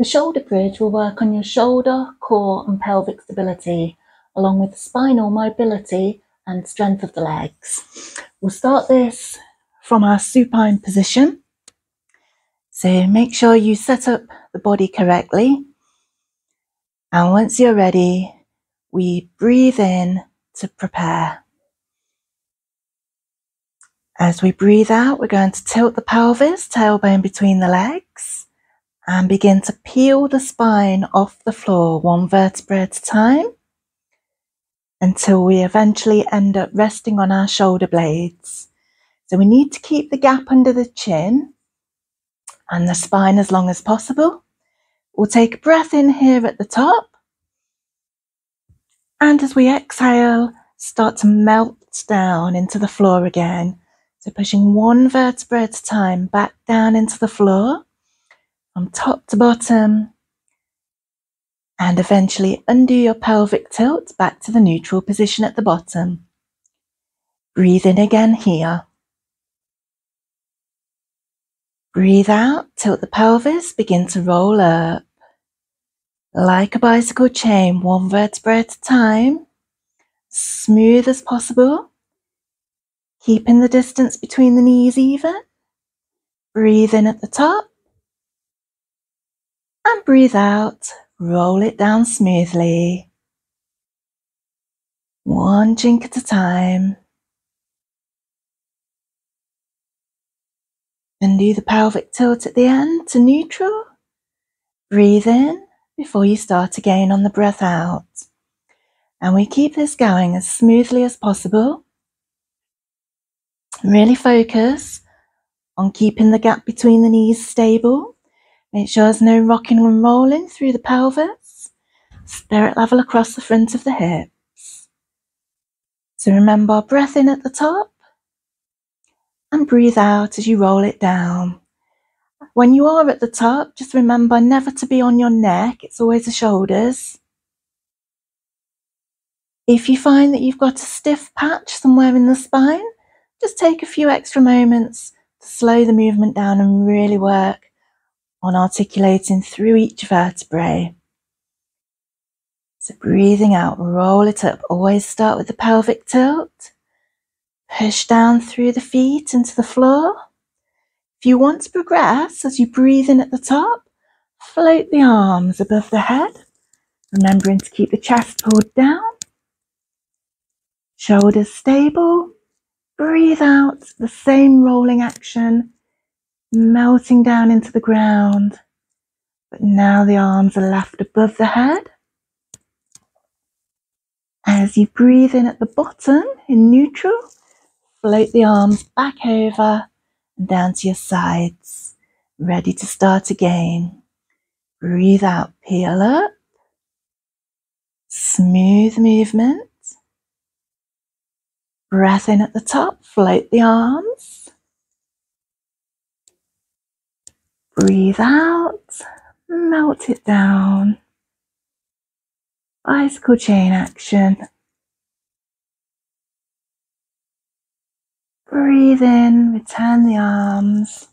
The shoulder bridge will work on your shoulder, core, and pelvic stability, along with spinal mobility and strength of the legs. We'll start this from our supine position. So make sure you set up the body correctly. And once you're ready, we breathe in to prepare. As we breathe out, we're going to tilt the pelvis, tailbone between the legs, and begin to peel the spine off the floor one vertebra at a time until we eventually end up resting on our shoulder blades. So we need to keep the gap under the chin and the spine as long as possible. We'll take a breath in here at the top. And as we exhale, start to melt down into the floor again. So pushing one vertebra at a time back down into the floor from top to bottom. And eventually undo your pelvic tilt back to the neutral position at the bottom. Breathe in again here. Breathe out, tilt the pelvis, begin to roll up. Like a bicycle chain, one vertebra at a time, smooth as possible. Keeping the distance between the knees even. Breathe in at the top. And breathe out, roll it down smoothly. One chink at a time. And do the pelvic tilt at the end to neutral. Breathe in before you start again on the breath out. And we keep this going as smoothly as possible. Really focus on keeping the gap between the knees stable. Make sure there's no rocking and rolling through the pelvis. Spirit level across the front of the hips. So remember, breath in at the top and breathe out as you roll it down. When you are at the top, just remember never to be on your neck, it's always the shoulders. If you find that you've got a stiff patch somewhere in the spine, just take a few extra moments to slow the movement down and really work on articulating through each vertebrae. So breathing out, roll it up. Always start with the pelvic tilt. Push down through the feet into the floor. If you want to progress as you breathe in at the top, float the arms above the head, remembering to keep the chest pulled down. Shoulders stable. Breathe out the same rolling action, melting down into the ground. But now the arms are left above the head. As you breathe in at the bottom in neutral, float the arms back over and down to your sides, ready to start again. Breathe out, peel up. Smooth movement. Breath in at the top, float the arms. Breathe out, melt it down. Bicycle chain action. Breathe in, return the arms.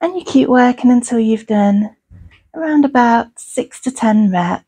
And you keep working until you've done around about six to 10 reps.